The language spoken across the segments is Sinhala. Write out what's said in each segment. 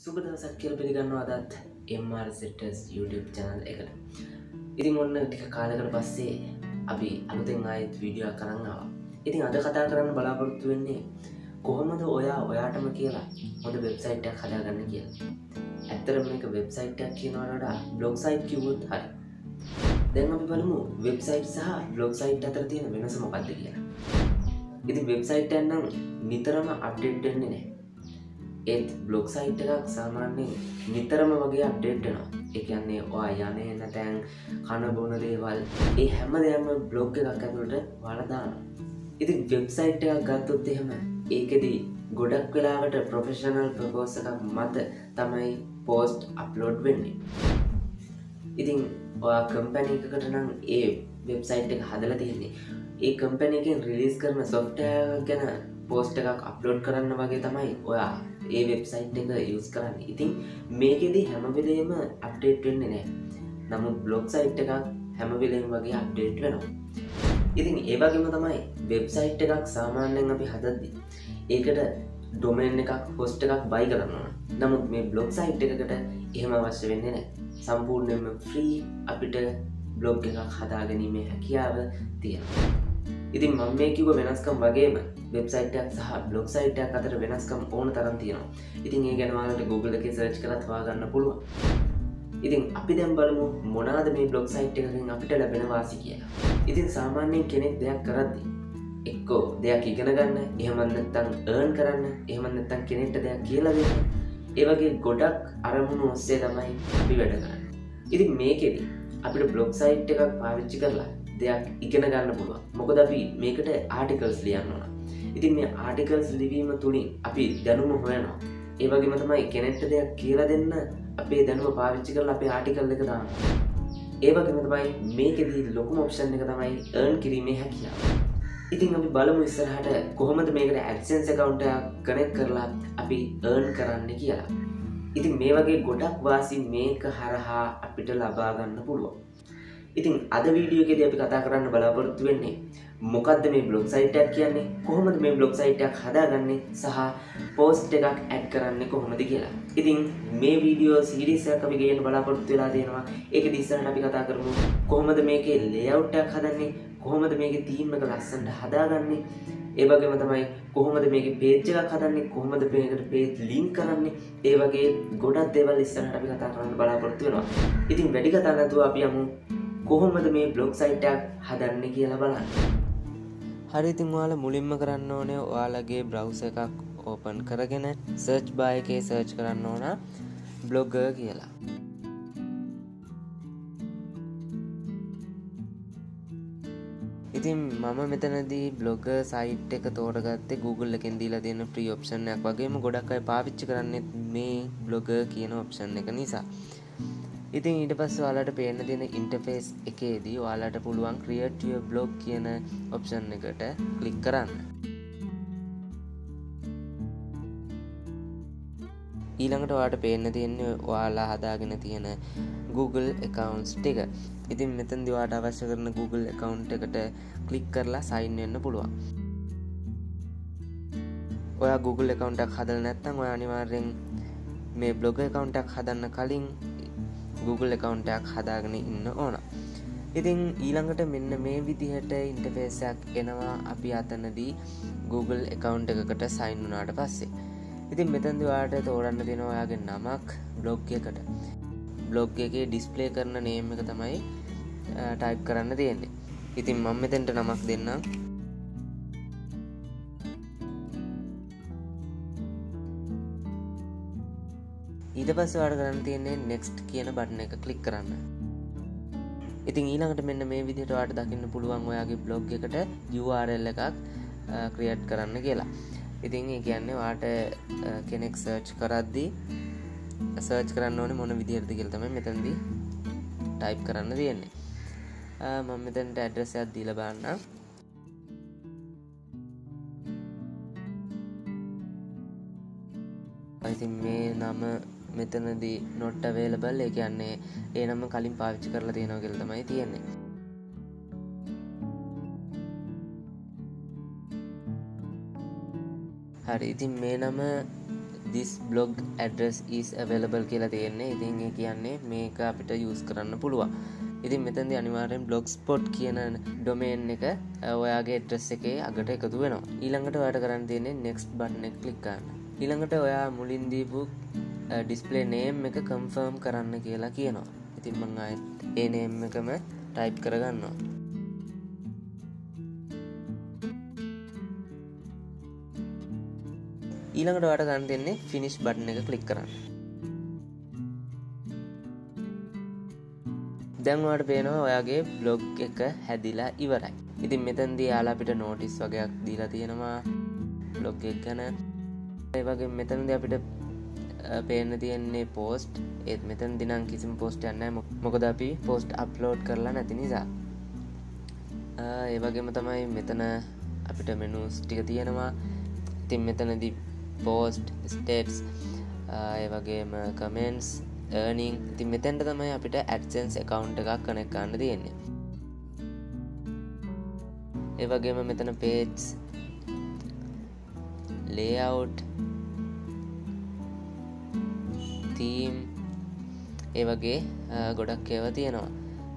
සුබ දවසක් කියල පිළිගන්න අදත් එම්R සෙටස් YouTube චනල් එකට. ඉතින් ඔන්න ටික කාලකට පස්සේ අපි අලුතෙන් අයත් වීඩියෝ කරන්නවා ඉතින් අද කතා කරන්න බලාපොරොත්තු වෙන්නේ කොහොමද ඔයා ඔයාටම කියලා හොඳ වෙබ්සයිට්යක් හදාගන්න කියලා. ඇත්තරම එක වෙබ්සයිට්යක් කියනවටඩා බ්ලොග් සයිට් කිවොත් හරි. දැන් අපි බලමු වෙබ්සයිට් සහ බ්ලොග් සයිට් අතර තියෙන වෙනස මොකක්ද කියලා. ඉති වෙබ්සයිට් ඇන්නම් නිතරම අප්ඩේට් වෙන්නේ නෑ ඒත් බ්ලොග් සයිට් එකක් සාමාන්‍යයෙන් නිතරම වගේ අප්ඩේට්නවා එකන්නේ ඔයා යන එන්න තැන් කන බොන දේවල් ඒ හැම දෙයම බ්ලොග් එකක් ඇතුළට වලදාන ඉති වෙබ්සයිට් එකක් ගත්තොත් එහෙම ඒකෙදී ගොඩක් වෙලාවට ප්‍රොෆෙෂනල් ප්‍රපෝස එකක් මත තමයි පෝස්ට් අප්ලෝඩ් වෙන්නේ. ඉතින් ඔයා කම්පැනි එකකට නම් ඒ වෙබ්සයිට් එක හදල තියෙන්නේ. ඒ කම්පැන එකෙන් රිලිස් කරන සොෆ්ටය ගැන පෝස්ට එකක් අප්ලෝඩ් කරන්න වගේ තමයි ඔයා ඒ වෙබ්සයිට් එක යස් කරන්න. ඉතින් මේකෙදී හැමවෙලේම අප්ඩේට් වෙන්නේ නෑ නමුත් බ්ලොග් සයිට් එකක් හැමවෙලෙන් වගේ අප්ඩේට් වෙනවා. ඉතින් ඒවගේම තමයි වෙබ්සයිට් එකක් සාමාන්‍යයෙන් අපි හදද්දි ඒකට ඩොමෙන් එකක් හොස්ට එකක් බයි කරන්නවා නමුත් මේ බ්ලොග් සයිට් එකකට එහෙම අවශ්‍ය වෙන්නේ නෑ සම්පූර්ණයම ෆ්‍රී අපිට බ්ලොග් එකක් හදාගැනීමේ හැකියාව තියෙනවා. ඉතින් මං මේ කිව වෙනස්කම් වගේම වෙබ්සයිටක් සහ බ්ලොග් සයිටයක් අතර වෙනස්කම් ඕන තරන් තියෙනවා. ඉතින් ඒ ගැනවාලට Google එක සර්ච් කරත් වාගන්න පුළුවන්. ඉතින් අපි දැම් බලමු මොනාද මේ බ්ලොග් සයිට් එකකින් අපිට ලැබෙන වාසි කියලා. ඉතින් සාමාන්‍යයෙන් කෙනෙක් දෙයක් කරද්දි එක්කෝ දෙයක් ඉගෙන ගන්න එහෙමන්නත්තං ඒර්න් කරන්න එහෙමන්නත්තන් කෙනෙක්ට දෙයක් කියලා දෙන්න. ඒවගේ ගොඩක් අරමුණු ඔස්සේ තමයි අපි වැඩ කරන්න. ඉතින් මේකෙදී අපිට බ්ලොග් සයිට් එකක් පාවිච්චි කරලා දෙයක් ඉගෙන ගන්න පුළුවන්. මොකද අපි මේකට ආටිකල්ස් ලියන්න ඕන. ඉතින් මේ ආටිකල්ස් ලිවීම තුළින් අපි දැනුම හොයනවා. ඒවගේම තමයි කෙනෙක්ට දෙයක් කියලා දෙන්න අපේ දැනුම පාවිච්චි කරලා අපේ ආටිකල් එක දාන්න. ඒවගේම තමයි මේකෙදී ලොකුම ඔප්ෂන් එක තමයි ඒර්න් කිරීමේ හැකියාව. ඉතින් අපි බලමු ඉස්සරහට කොහොමද මේකට ඇක්සන්ස කවුන්ටයක් කනෙක් කරලා අපි ඒර්න් කරන්න කියලා. ඉතින් මේ වගේ ගොඩක් වාසි මේක හරහා අපිට ලබාගන්න පුළුවන්. ඉතින් අද වීඩියෝකෙද අපි කතා කරන්න බලාපොරොත්තු වෙන්නේ මොකක්ද මේ බ්ලොග් සයිටක් කියන්නේ? කොහොමද මේ බ්ලොග් සයිටක් හදාගන්නේ? සහ පෝස්ට් එකක් ඇඩ් කරන්න කොහොමද කියලා? ඉතින් මේ වීඩියෝ සිරිසයක් අපි ගේන බලාපොරොත්තු වෙලා දෙනවා ඒක දිස්සරට අපි කතා කරමු කොහොමද මේකේ ලේවුට්ටක් හදන්නේ? කොහොමද මේක තීම් එක ලස්සන්ට හදාගන්නේ? ඒවගේම තමයි කොහොමද මේක පේච්ච එකක් හදන්නේ? කොහොමද මේකට පේත් ලින් කරන්නේ? ඒ වගේ ගොඩක් දෙවල් ඉස්සරහට අපි කතා කරන්න බලාපොරොත්තු වෙනවා. ඉතින් වැඩි කතා නැතුව අපි යමු කොහොමද මේ බ්ලොග් සයිටක් හදන්න කියලා බලන්න. හරිතින් වාල මුලින්ම කරන්න ඕනේ ඔයාලගේ බ්‍රව්ස එකක් ඕපන් කරගෙන සර්ච් බායකේ සර්ච් කරන්න ඕන බ්ලොග්ග කියලා. ඉතින් මම මෙතනදී බ්ලොග සයිට් එක තෝරගත්තේ Google එකෙන් දීලා තියෙන ෆ්‍රී ඔප්ෂන් එකක් වගේම ගොඩක් අය පාවිච්චි කරන්නේ මේ බ්ලොග කියන ඔප්ෂන් එක නිසා. ඉතින් ඊට පස්ස ඔයාලට පේන්න තියෙන ඉන්ටර්ෆේස් එකේදී ඔයාලට පුළුවන් ක්‍රියට්ිය බ්ලොග් කියන ඔප්ෂන් එකට කලික් කරන්න. ඊළඟට වාට පේන්න තියෙන්නේ ඔයාලා හදාගෙන තියෙන Google එකකවන්ස් ටික. ඉතින් මෙතන් දිවාට අවශ්‍ය කරන Google එකකවුන්් එකට කලික් කරලා සයින් වෙන්න පුළුවන්. ඔයා Google එකකවුන්ටක් හදල නැත්තං ඔය අනිවාර්යෙන් මේ බ්ලොග එකකවුන්ටක් හදන්න කලින් Google එකකවුන්ටයක් හදාගෙන ඉන්න ඕන. ඉතින් ඊළඟට මෙන්න මේ විදිහට ඉන්ටෆේසයක් එනවා අපි අතනදී Google එකකවුන්් එකකට සයින් වනාට පස්සේ. ඉතින් මෙතන්දිවාට තෝරන්න දෙෙන ඔයාගේ නමක් බ්ලොග් එකට. බ්ලොග් එකේ ඩිස්පලේ කරන නේම් එක තමයි ටයිප් කරන්න තියෙන්නේ. ඉතින් මං මෙතැන්ට නමක් දෙන්න ඊට පස් වාඩ කරන්න තියන්නේ නෙක්ස්ට් කියන බට්න එක කලික් කරන්න. ඉතින් ඊළඟට මෙන්න මේ විදිහට වාට දකින්න පුළුවන් ඔයාගේ බ්ලොග් එකට URL එකක් ක්‍රියට් කරන්න කියලා. ඉතින් ඒ කියන්නේ වාට කෙනෙක් සර්ච් කරද්දී සර්ච් කරන්න ඕන මොන විදිහරද කියල තම මෙතැන්දී ටයිප් කරන්න තියෙන්නේ. මම මෙතැන්ට ඇඩ්‍රසයක් දීල බන්න ඉතින් මේ නම මෙතනදී නොට්ට වේලබල් ඒ කියන්නේ ඒ නම කලින් පාවිච්චි කරලා තියෙනව කියල තමයි තියෙන්නේ. හරි. ඉතින් මේ නම this blog address is available කියලා තියෙන්නේ. ඉතින් ඒ කියන්නේ මේක අපිට යස් කරන්න පුළුවන්. ඉතින් මෙතැදි අනිවාරෙන් බ්ලොග් ස්පොට් කියන ඩොමේන් එක ඔයාගේ ඩ්‍රෙස් එකේ අගට එකතු වෙනවා. ඊළඟට වට කරන්න තියෙන්නේ නෙක්ස් බන්න කලික්කාන්න ඊළඟට ඔයා මුලින් දීපු ඩිස්පලේ නේම් එක කම්ෆර්ම් කරන්න කියලා කියනවා. ඉතින් මං අයත් ඒ නේම් එකම ටයිප් කරගන්නවා. ඊළඟට වට ගන්න දෙන්නේ ෆිනිශ් බට්න එක කලික් කරන්න. දැන්වාට පේනවා ඔයාගේ බ්ලොග් එක හැදිලා ඉවරයි. ඉතින් මෙතන්දී යාලා අපිට නෝටිස් වගේයක් දීලා තියෙනවා. බ්ලොග් එක ගැන ඒවගේ මෙතනද අපිට පේන්න තියෙන්නේ පෝස්ට් ඒත් මෙතන් දිනම් කිසිම පෝස්ට් යන්න මොකද අපි පෝස්ට් අප්ලෝඩ් කරලා නැති නිසා. ඒවගේම තමයි මෙතන අපිට මෙනුස් ටික තියෙනවා. ඉතින් මෙතනදි පෝස්ට් ස්ටේට්ස් ඒවගේම කමෙන්ස් ඒනිං ඉතින් මෙතැන්ට තමයි අපිට ඇඩසන්ස් එකකවුන්් එකක් කනෙක් කන්න තියෙන්නේ. ඒවගේම මෙතන පේජ්ස් ලේවුට් තීම් ඒ වගේ ගොඩක් ඒව තියෙනවා.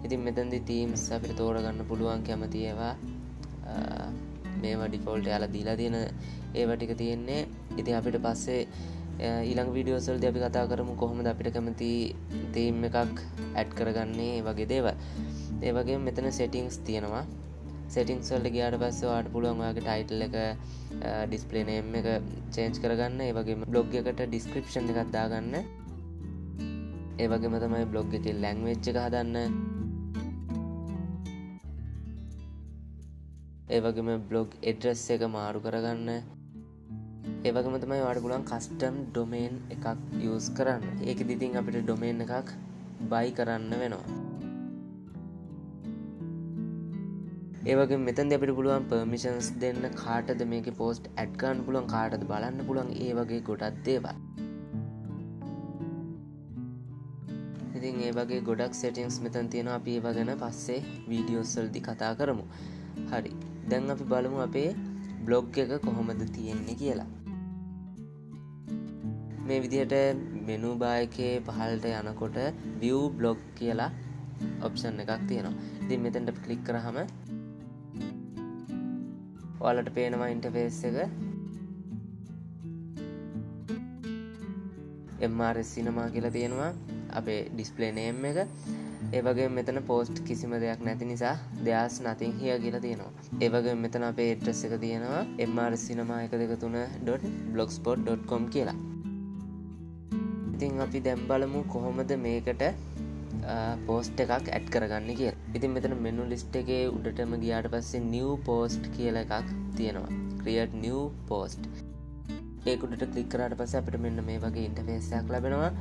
ඉතින් මෙතැදි තීම්ස් අපිට තෝරගන්න පුළුවන් කැමති ඒවා. මේවා ඩිෆෝල්ට යාලා දීලා තියෙන ඒවටික තියෙන්නේ. ඉති අපිට පස්සේ ඊළං විඩියෝසල් අපි කතා කරමු කොහොමද අපිට කැමති තීම් එකක් ඇඩ් කරගන්නේ වගේ දේව ඒවගේ මෙතන සෙටිංස් තියෙනවා. සෙටිංස්වල්ට ගයාට පස්ස වාට පුළුවන්වාගේ ටයිටල් එක ඩිස්පලේනේම් එක චේන්ජ් කරගන්න. ඒවගේ බ්ලොග් එකට ඩිස්ක්‍රපෂන් එකත්දාගන්න ඒවගේම තමයි බ්ලොග් එක ලැංවෙච්ච එක හදන්න. ඒවගේම බ්ලොග් එඩ්‍රස් එක මාරු කරගන්න. ඒවගේම තමයි වාට පුලන් කස්ටම් ඩොමේන් එකක් යස් කරන්න. ඒක දිතින් අපිට ඩොමේන් එකක් බයි කරන්න වෙනවා. ඒවගේ මෙතන් අපිට පුළුවන් පර්මිෂන්ස් දෙන්න කාටද මේක පෝස්ට් ඇඩ්කාන් පුලුවන් කාටද බලන්න පුළන් ඒ වගේ ගොඩත් දේවල්. ඉතින් ඒ වගේ ගොඩක් සෙටිංස් මෙතන් තියෙන අපි ඒව ගැන පස්සේ වීඩියෝස්සල්දි කතා කරමු. හරි. දැන් අපි බලමු අපේ බ්ලොග් එක කොහොමද තියෙන්නේ කියලා. මේ විදිහට මෙනු බායකේ පහල්ට යනකොට විය් බ්ලොග් කියලා ඔප්ෂන් එකක් තියෙනවා. ඉතින් මෙතැන්ට කලික් කරහම ඔයාලට පේනවා ඉන්ටෆේස් එක. එම්RS සිනමා කියලා තියෙනවා. අපේ ඩිස්පලේ නේම් එක. ඒවගේ මෙතන පෝස්ට් කිසිම දෙයක් නැති නිසා දෙයාස් නතින් හිය කියලා තියෙනවා. ඒවගේ මෙතන අපේ එට්‍රස් එක තියෙනවා. එම්R සිනමා එක දෙක තුන .බ්ලොග්ස්පොට්.කොම් කියලා. ඉතින් අපි දැම්බලමු කොහොමද මේකට පෝස්ට් එකක් ඇඩ් කරගන්න කිය ඉතින් මෙතන මෙනු ලිස්ට් එකේ උඩටම ගියාට පස්සේ නිව් පෝස්ට් කියල එකක් තියෙනවා. ක්‍රියට් නිව් පෝස්ට් ඒකුට කලික්කරට පස අපිට මෙන්න මේ වගේ ඉන්ටෆේසයක් ලබෙනවා.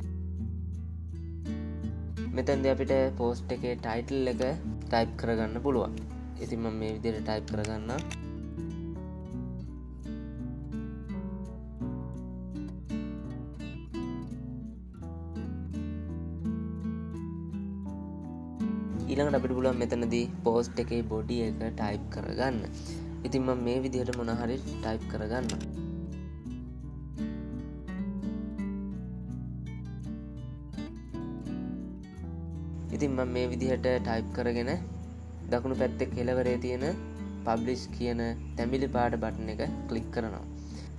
මෙතැන්ද අපිට පෝස්ට් එක ටයිටල් එක ටයිප් කරගන්න පුළුවන්. ඉතිම මේ විදියට ටයිප් කරගන්න ඊළඟට අපිට පුළුවන් මෙතනදී පෝස්ට් එකේ බොඩි එක ටයිප් කරගන්න. ඉතින්ම මේ විදිහට මොනහරි ටයිප් කරගන්න ඉතින් මම මේ විදිහට ටයිප් කරගෙන දකුණු පැත්තෙක් කෙලවරේ තියෙන පබ්ලිෂ් කියන තැමිලි පාට බටන එක කලික් කරනවා.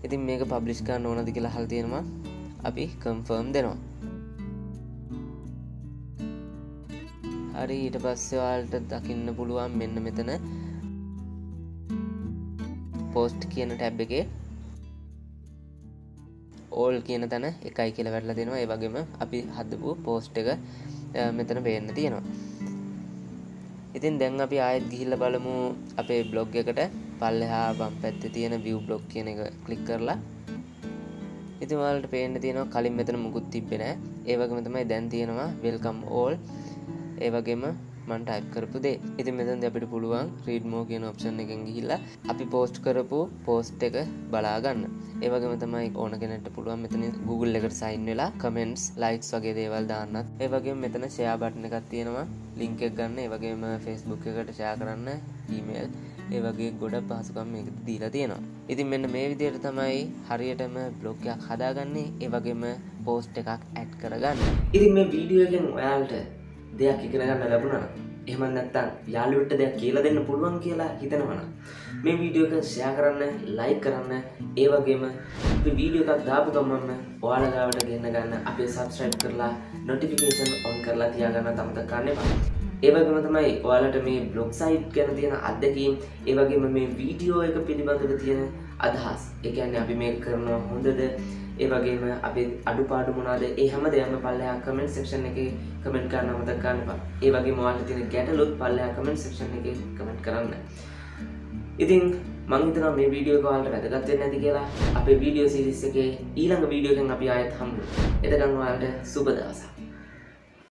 ඉතින් මේක පබ්ලිෂ්කා ඕනද කියලා හල් තියෙනවා. අපි කම්ෆර්ම් දෙනවා. හරි ඊට පස්සවාල්ට දකින්න පුළුවන් මෙන්න මෙතන. පෝස්ට් කියන ටැබ් එකේ. ඕල් කියන තැන එකයි කියල වැටලා දෙනවා. ඒ වගේම අපි හදපු පෝස්ට් එක මෙතන පේන්න තියෙනවා. ඉතින් දැන් අපි ආයත් ගිහිල්ල බලමු අපේ බ්ලොග් එකට. පල්ලෙහා බම් පැත්ත තියෙන විය් බ්ලොග් කියන එක කලික් කරලා. ඉතිවලට පේන්න තියෙනවා කලින් මෙතන මුකුත් තිබෙන ඒවගේම තමයි දැන් තියෙනවා වෙල්කම් ඕල් ඒවගේම මන් ටයිප් කරපු දේ. ඉති මෙතන් අපිට පුළුවන් රීඩ් මෝ කියන ඔප්ෂන් එකෙන් ගිහිල්ලා අපි පෝස්ට් කරපු පෝස්ට් එක බලාගන්න ඒවගේම තමයි ඕන කෙනට පුළුවන් මෙතන Google එකට සයින් වෙලා කමෙන්ට්ස් ලයික්ස් වගේ දේවල් දාන්නත්. ඒවගේ මෙතන ෂයා බට්න එකක් තියෙනවා. ලිංක් එක ගන්න. ඒවගේම ෆෙස්බුක් එකට ෂයා කරන්න ඊමේල් ඒ වගේ ගොඩ පහසුකම් එක දීලා තියෙනවා. ඉතින් මෙන්න මේ විදියට තමයි හරියටම බ්ලොග්යක් හදාගන්නේ. ඒ වගේම පෝස්ට් එකක් ඇඩ් කරගන්න. ඉතින් මේ වීඩියෝගෙන් ඔයාලට දෙයක් ඉගෙන ගන්න ලැබුණා එහෙම නැත්තම් යාළුවෙක්ට දෙයක් කියලා දෙන්න පුළුවන් කියලා හිතනවනම් මේ වීඩියෝ එක ෂෙයා කරන්න ලයික් කරන්න ඒ වගේම අපි වීඩියෝ එකක් දාපු ගමන්ම ඔයාලා ගාවට ගෙන්න ගන්න අපේ සබස්ක්‍රයිබ් කරලා නොටිෆිකේෂන් ඔන් කරලා තියාගන්න අමතක කරන්න එපා. ඒ වගේම තමයි ඔයාලට මේ බ්ලොග් සයිට් ගැන තියෙන අත්දැකීම් ඒ වගේම මේ වීඩියෝ එක පිළිබඳව තියෙන අදහස්. ඒ කියන්නේ අපි මේක කරනවා හොඳද? ඒ වගේම අපි අඩුපාඩු මොනවාද ඒ හැම දෙයක්ම පල්ලෙහා කමෙන්ට් සෙක්ෂන් එකේ කමෙන්ට් කරන්න අමතක කරන්න එපා. ඒ වගේම ඔයාලට තියෙන ගැටලුත් පල්ලෙහා කමෙන්ට් සෙක්ෂන් එකේ කමෙන්ට් කරන්න. ඉතින් මං හිතනවා මේ වීඩියෝ එක ඔයාලට වැදගත් වෙන්නේ නැති කියලා. අපේ වීඩියෝ සීරීස් එකේ ඊළඟ වීඩියෝ එකෙන් අපි ආයෙත් හම්බ වෙමු. එතකන් ඔයාලට සුබ දවසක්.